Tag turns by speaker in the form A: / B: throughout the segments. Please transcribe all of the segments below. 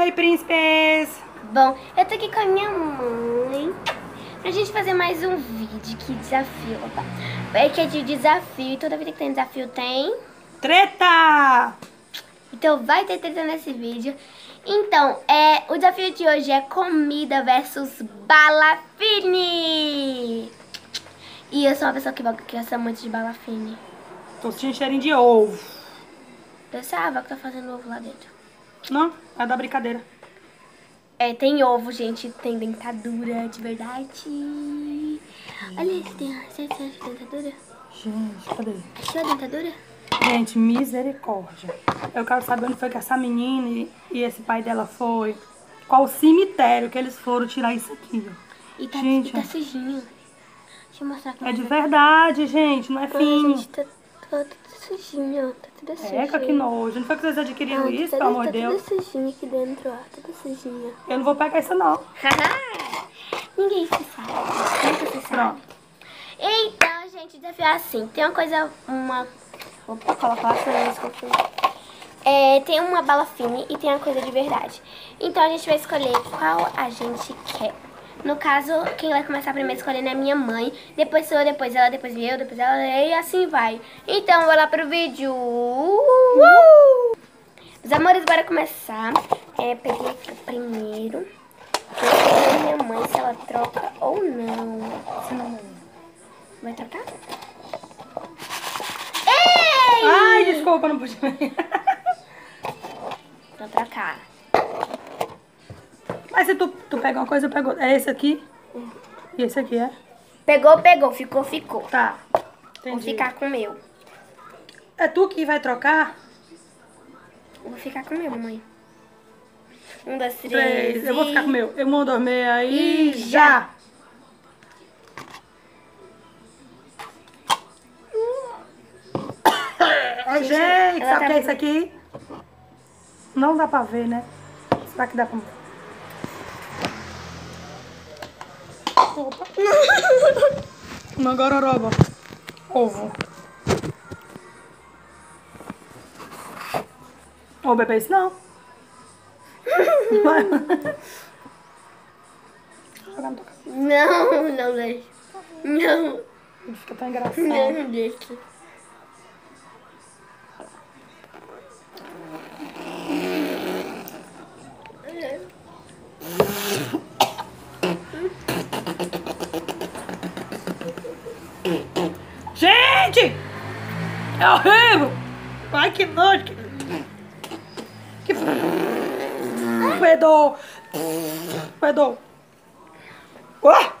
A: Oi, príncipes!
B: Bom, eu tô aqui com a minha mãe pra gente fazer mais um vídeo que desafio. Opa. É que é de desafio e toda vida que tem desafio tem.
A: Treta!
B: Então vai ter treta nesse vídeo. Então, é, o desafio de hoje é comida versus bala fine. E eu sou uma pessoa que gosta muito de bala fine.
A: Tô sentindo cheirinho de ovo.
B: Deve ser a Ava que tá fazendo ovo lá dentro.
A: Não, é da brincadeira.
B: É, tem ovo, gente. Tem dentadura de verdade. Olha, tem, você tem dentadura?
A: Gente, cadê?
B: Achou a dentadura?
A: Gente, misericórdia. Eu quero saber onde foi que essa menina e, esse pai dela foi. Qual cemitério que eles foram tirar isso aqui, ó.
B: E tá,
A: Gente.
B: e tá sujinho. Deixa eu mostrar aqui.
A: É de verdade, gente, não é fino.
B: gente, tá, tá tudo sujinho. Tá tudo sujinho.
A: Eca, que nojo. Não foi que vocês adquiriram
B: Ah,
A: isso,
B: tá,
A: pelo amor
B: tá
A: de Deus?
B: tudo sujinho aqui dentro, ó. Tudo sujinho.
A: Eu não vou pegar isso, não.
B: Ninguém se sabe. Nunca se sabe.
A: Pronto.
B: Então, gente, o desafio é assim. Tem uma coisa, uma... Vou colocar música aqui. É, tem uma bala fine e tem uma coisa de verdade. Então, a gente vai escolher qual a gente quer. No caso, quem vai começar primeiro escolhendo é minha mãe. Depois sou eu, depois ela, depois eu, depois ela. E assim vai. Então, vou lá pro vídeo. Uh! Os amores, bora começar. É, peguei aqui o primeiro. Vou minha mãe se ela troca ou não. Vai trocar? Ei!
A: Ai, desculpa, não pude ver.
B: Vou trocar.
A: Mas se tu, tu pega uma coisa, eu pego... É esse aqui? E esse aqui, é?
B: Pegou, pegou. Ficou, ficou.
A: Tá.
B: Vou
A: Entendi.
B: ficar com o meu.
A: É tu que vai trocar?
B: Vou ficar com o meu, mamãe. Um, dois, três.
A: Três. Eu vou ficar com o
B: e-
A: meu. Eu mando dormir aí.
B: E
A: já. Ai, gente,
B: ela
A: sabe o
B: tá
A: que é isso aqui? Não dá pra ver, né? Será que dá pra... Opa. Uma gororoba. Ovo. Ô, bebê, isso não.
B: Não, não deixa. Não,
A: Ele fica tão engraçado.
B: não deixa.
A: É horrível! Ai, que nojo! Que... que... Fedor! Fedor! Ué!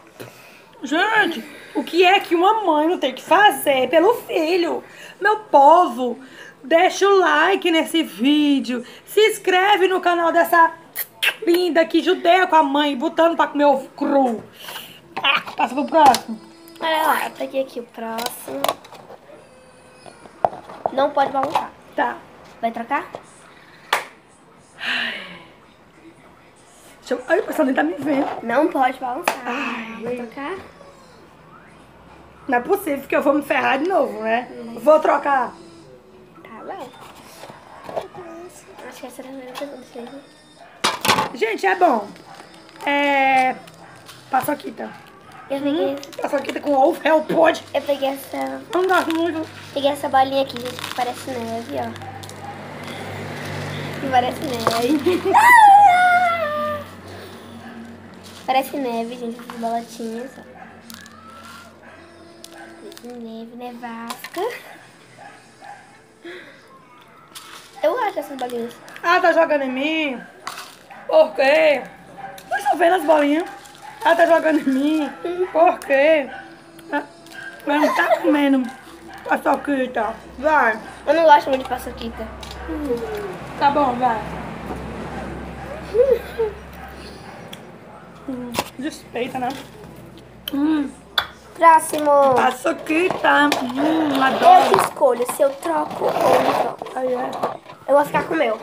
A: Gente! O que é que uma mãe não tem que fazer pelo filho? Meu povo! Deixa o like nesse vídeo. Se inscreve no canal dessa linda aqui, judeia com a mãe, botando pra comer ovo cru. Ah, passa pro próximo.
B: Olha lá, eu peguei aqui o próximo. Não pode balançar.
A: Tá.
B: Vai trocar?
A: Deixa eu... Ai, o pessoal nem tá me vendo.
B: Não pode balançar.
A: Ai.
B: Vai trocar?
A: Não é possível que eu vou me ferrar de novo, né? Vou trocar.
B: Tá bom. Acho que essa era a primeira pergunta.
A: Gente, é bom. É. Paçoquita.
B: Eu peguei,
A: Paçoquita com ovo, é o pode.
B: eu peguei essa.
A: Não gosto muito.
B: Peguei essa bolinha aqui, gente, que parece neve, ó. Que parece neve. parece neve, gente, essas bolotinhas, ó. Neve, nevasca. Eu acho essas bolinhas.
A: Ah, tá jogando em mim. Por quê? Vocês estão vendo as bolinhas? Ah, tá jogando em mim. Por quê? Mas não tá comendo paçoquita. Vai.
B: Eu não gosto muito de paçoquita.
A: Tá bom, vai. Hum, Despeita, né? Hum,
B: Próximo.
A: paçoquita. Hum,
B: Eu
A: adoro.
B: que escolho se eu troco ou não troco.
A: Aí é.
B: Eu vou ficar com o meu.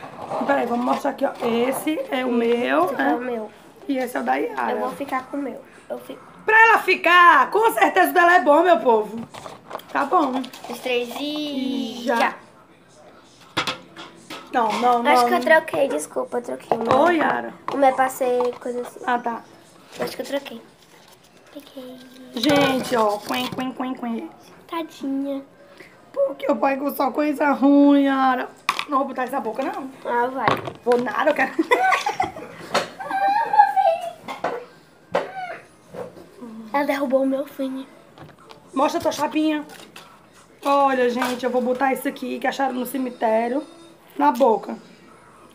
A: Peraí, vamos mostrar aqui, ó. Esse é o meu,
B: Esse é o
A: né?
B: meu.
A: E esse é o da Yara.
B: Eu vou ficar com o meu. Eu fico.
A: Pra ela ficar, com certeza o dela é bom, meu povo. Tá bom.
B: Os três e.
A: Já. Não, não, não.
B: Acho que eu troquei, desculpa, eu troquei. o meu.
A: Oi, Yara.
B: O meu passei coisa assim.
A: Ah, tá.
B: Acho que eu troquei. Peguei.
A: Gente, ó. Quen, quen, quen, quen.
B: Tadinha.
A: Por que eu pego só coisa ruim, Yara? Não vou botar essa boca, não.
B: Ah, vai.
A: Vou nada, eu quero.
B: Ela derrubou o meu fone.
A: Mostra a tua chapinha. Olha, gente, eu vou botar isso aqui que acharam no cemitério na boca.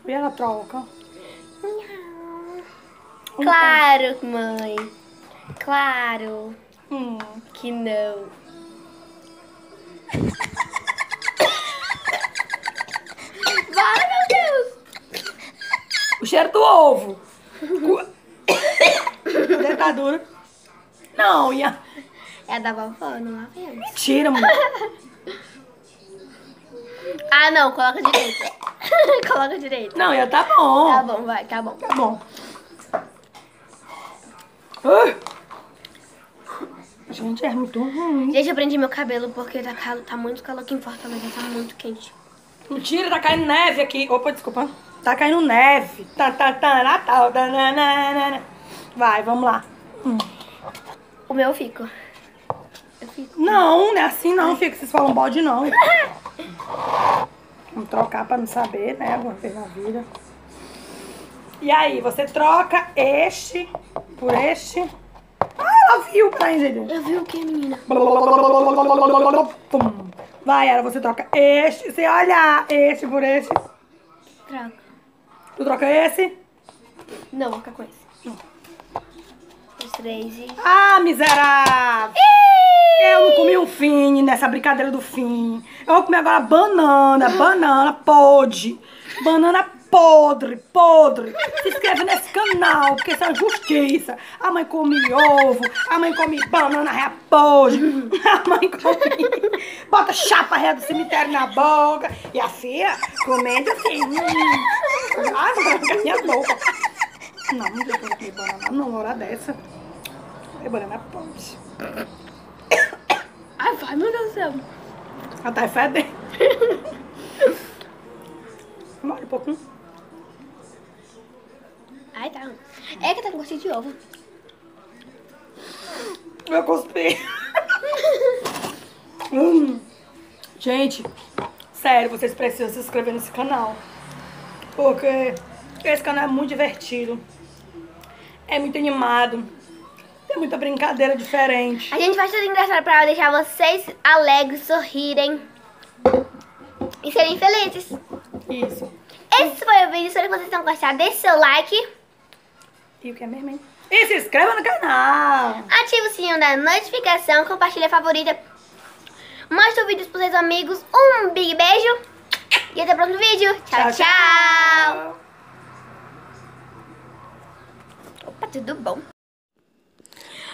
A: E ela troca.
B: Claro, mãe. Claro
A: Hum.
B: que não. Vai, meu Deus.
A: O cheiro do ovo. Dentadura. Não, ia.
B: É da vovó, não lavemos.
A: Mentira, mano.
B: Ah, não, coloca direito. coloca direito.
A: Não, ia tá bom.
B: Tá bom, vai, tá bom.
A: Tá bom. Ah. Gente, é muito ruim.
B: Gente, eu prendi meu cabelo porque tá, calo, tá muito calor aqui em Fortaleza, tá muito quente.
A: Mentira, tá caindo neve aqui. Opa, desculpa. Tá caindo neve. Tá, tá, tá, Natal. Tá, na, na, na, na. Vai, vamos lá. Hum.
B: O meu eu fico. Eu fico.
A: Não, não é assim não, fica. Vocês falam bode não. Vamos trocar pra não saber, né? Alguma vez na vida. E aí, você troca este por este. Ah, ela viu, peraí, gente.
B: Eu vi o que, menina?
A: Vai, ela, você troca este. Você olha este por este.
B: Troca.
A: Tu troca esse.
B: Não, ficar com esse. Os três e...
A: Ah, miserável! Eu não comi um fine nessa brincadeira do fim. Eu vou comer agora banana, banana podre. Banana podre, podre. Se inscreve nesse canal, porque isso é justiça. A mãe come ovo, a mãe come banana ré podre. A mãe come... Bota chapa ré do cemitério na boca. E a filha comendo assim. Hum. Vai minha boca. Não, não vou comer banana não, hora dessa. É banana podre.
B: Ai, vai, meu Deus do céu.
A: Ela tá fedendo. Molha um pouquinho.
B: Ai, tá. É que tá com gostinho de ovo.
A: Eu cuspi. Hum. Gente, sério, vocês precisam se inscrever nesse canal. Porque esse canal é muito divertido. É muito animado. Tem muita brincadeira diferente.
B: A gente faz tudo engraçado pra deixar vocês alegres, sorrirem e serem felizes.
A: Isso.
B: Esse foi o vídeo, espero que vocês tenham gostado. Deixe seu like,
A: E o que é mesmo, hein? E se inscreva no canal.
B: ative o sininho da notificação, compartilhe a favorita, mostre o vídeo pros seus amigos. Um big beijo e até o próximo vídeo. Tchau, tchau. Opa, tudo bom?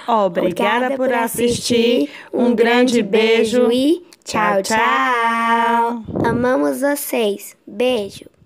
C: Obrigada por assistir. Um grande beijo
B: e
C: Tchau, tchau.
B: Amamos vocês. Beijo.